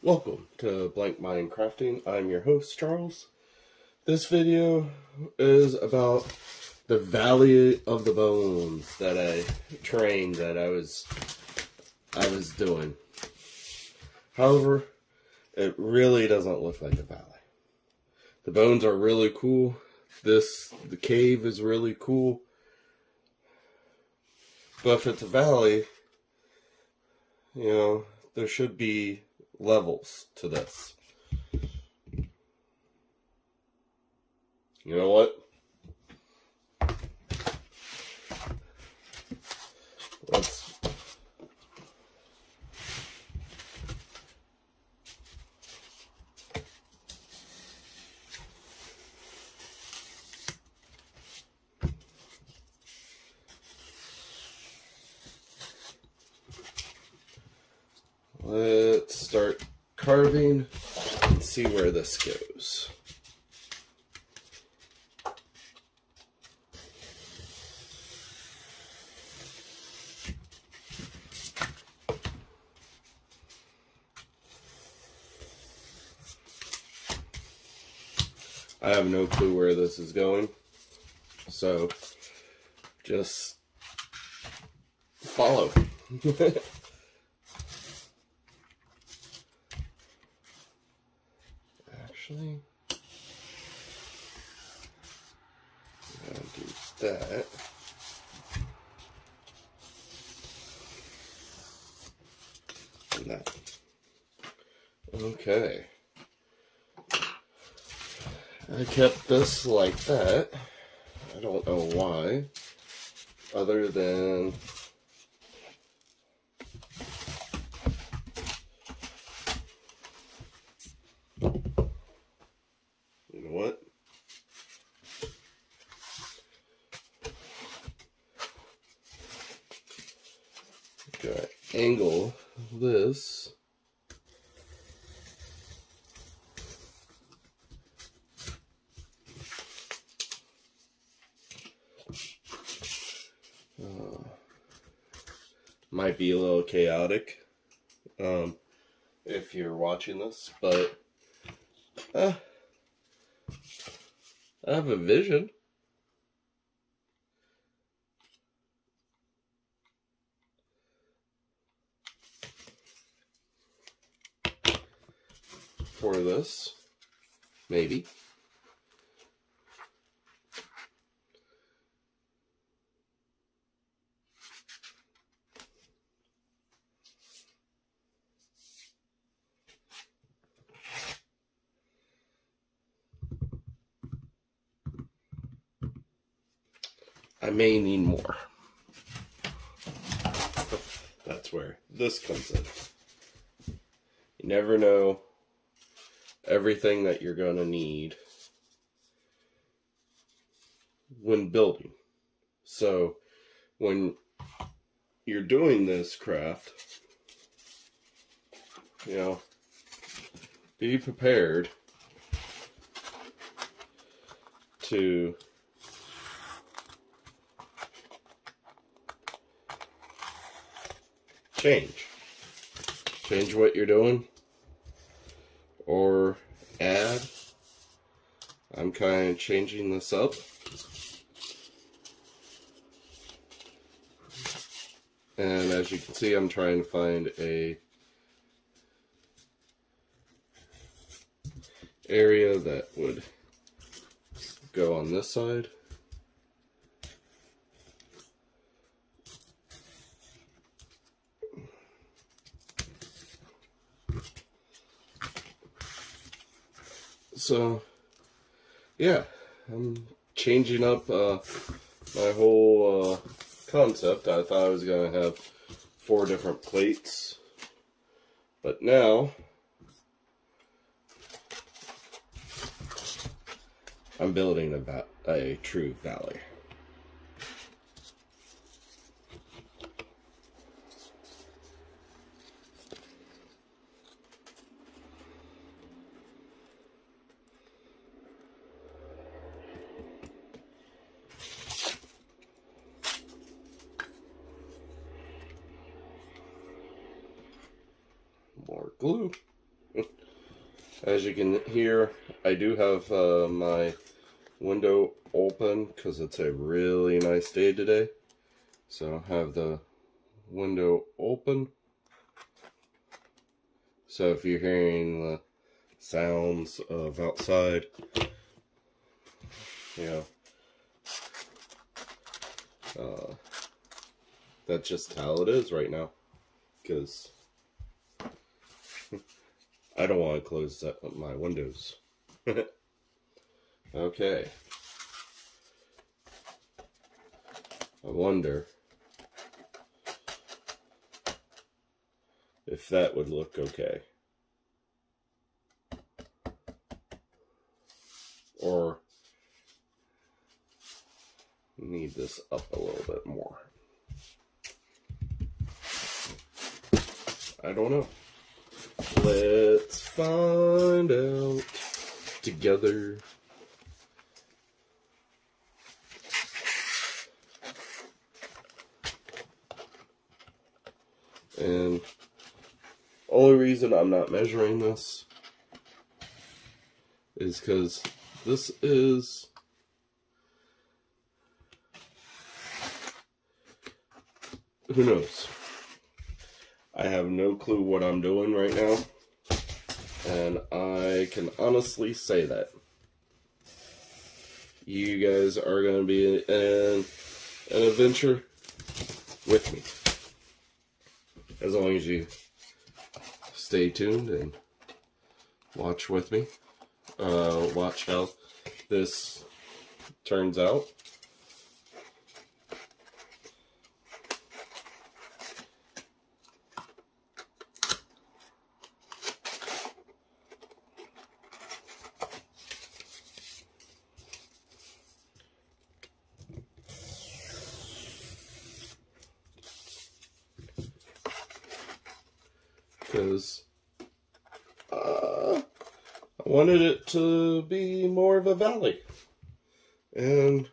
Welcome to Blank Mind Crafting. I'm your host, Charles. This video is about the Valley of the Bones that I trained that I was I was doing. However, it really doesn't look like a valley. The bones are really cool. This the cave is really cool. But if it's a valley, you know, there should be levels to this. You know what? Let's Let's start carving and see where this goes. I have no clue where this is going, so just follow. actually. Gotta do that. And that. Okay. I kept this like that. I don't know why. Other than what? Gotta angle this. Uh, might be a little chaotic um, if you're watching this, but uh, I have a vision. For this, maybe. I may need more. That's where this comes in. You never know everything that you're going to need when building. So, when you're doing this craft, you know, be prepared to change. Change what you're doing or add. I'm kind of changing this up. And as you can see, I'm trying to find a area that would go on this side. So, yeah, I'm changing up uh, my whole uh, concept. I thought I was going to have four different plates, but now I'm building a, a true valley. more glue As you can hear, I do have uh, my window open because it's a really nice day today. So I have the window open. So if you're hearing the sounds of outside, you know, uh, that's just how it is right now. Because I don't want to close up my windows. okay. I wonder if that would look okay. Or need this up a little bit more. I don't know. Let's find out together. And only reason I'm not measuring this is because this is who knows? I have no clue what I'm doing right now. And I can honestly say that. You guys are going to be in an adventure with me. As long as you stay tuned and watch with me. Uh, watch how this turns out. Because uh, I wanted it to be more of a valley. And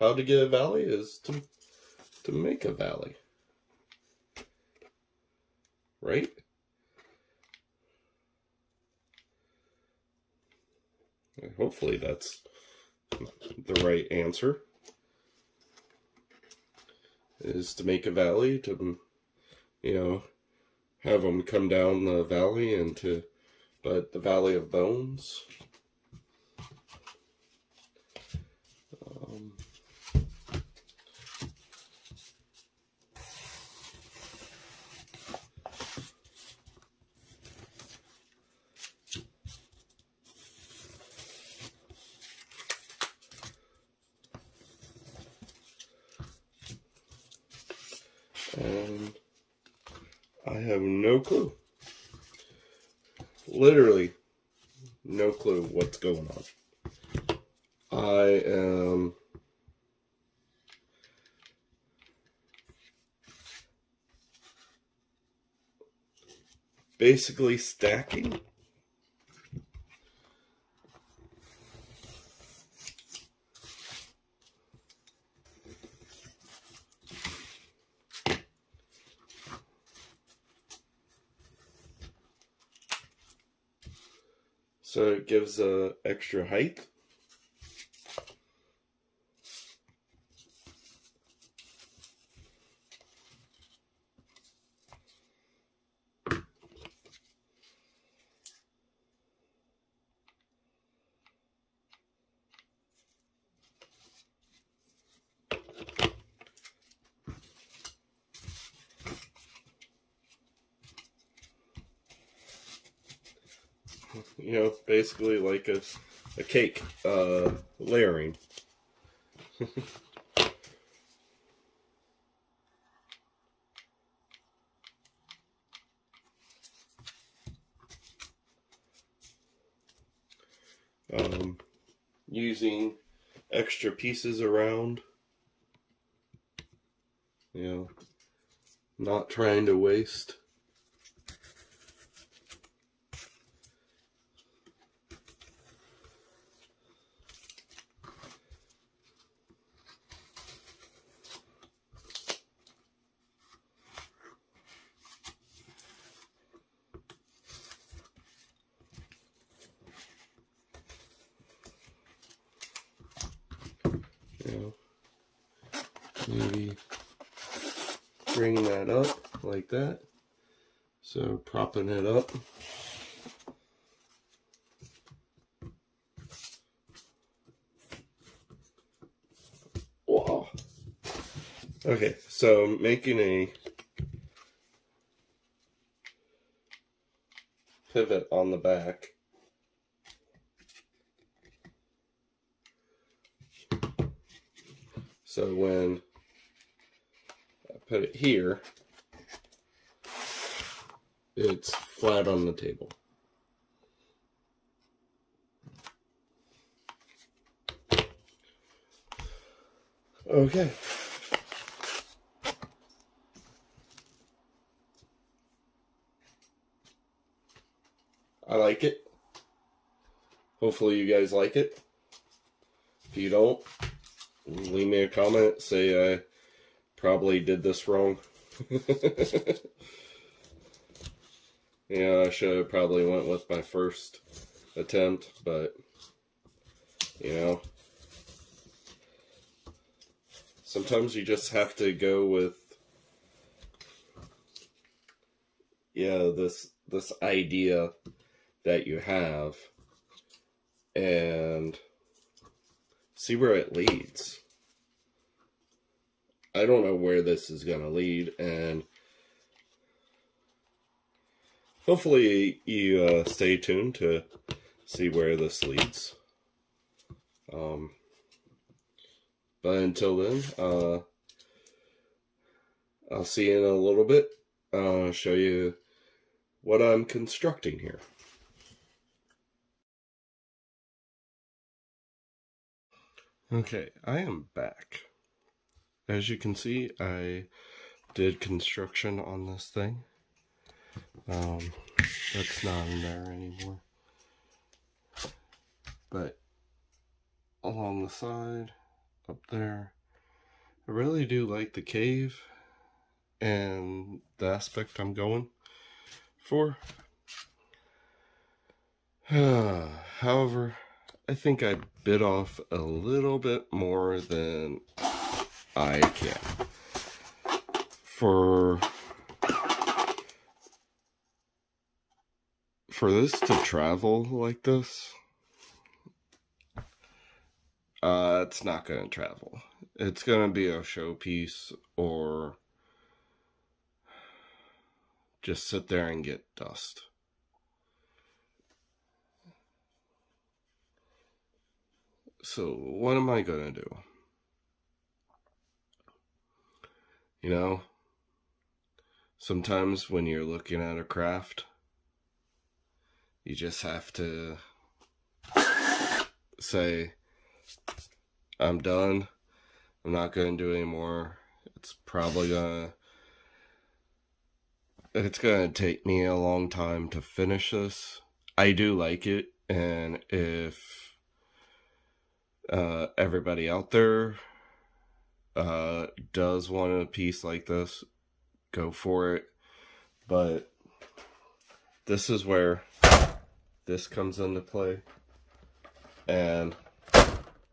how to get a valley is to to make a valley. Right? Hopefully that's the right answer. Is to make a valley to, you know, have them come down the valley into but the Valley of Bones. Um, and I have no clue. Literally, no clue what's going on. I am. Basically stacking. So it gives a extra height. You know, basically like a, a cake, uh, layering. um, using extra pieces around, you know, not trying to waste. Maybe bring that up like that. So propping it up. Wow. Okay, so making a pivot on the back. So when put it here, it's flat on the table. Okay. I like it. Hopefully you guys like it. If you don't, leave me a comment. Say I probably did this wrong. yeah, I should have probably went with my first attempt, but you know, sometimes you just have to go with yeah, this this idea that you have and see where it leads. I don't know where this is going to lead, and hopefully you uh, stay tuned to see where this leads. Um, but until then, uh, I'll see you in a little bit. I'll show you what I'm constructing here. Okay, I am back. As you can see, I did construction on this thing. Um, that's not in there anymore. But along the side, up there, I really do like the cave and the aspect I'm going for. However, I think I bit off a little bit more than I can. For for this to travel like this, uh, it's not going to travel. It's going to be a showpiece or just sit there and get dust. So, what am I going to do? You know, sometimes when you're looking at a craft, you just have to say, I'm done. I'm not going to do anymore. It's probably going to it's going to take me a long time to finish this. I do like it, and if uh, everybody out there uh, does want a piece like this, go for it. But this is where this comes into play, and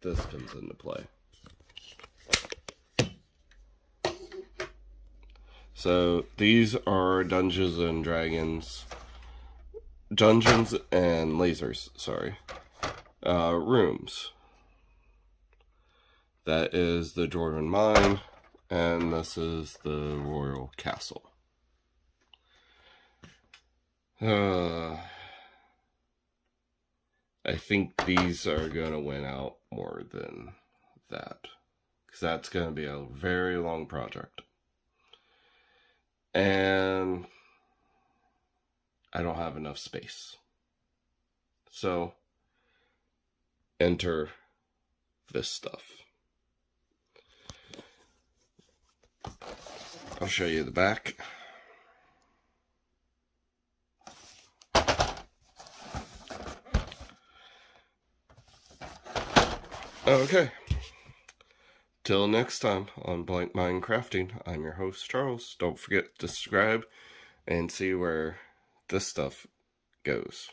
this comes into play. So these are Dungeons and Dragons, Dungeons and Lasers, sorry, uh, rooms. That is the Jordan Mine, and this is the Royal Castle. Uh, I think these are going to win out more than that. Because that's going to be a very long project. And I don't have enough space. So, enter this stuff. I'll show you the back. Okay. Till next time on Blank Mind Crafting, I'm your host, Charles. Don't forget to subscribe and see where this stuff goes.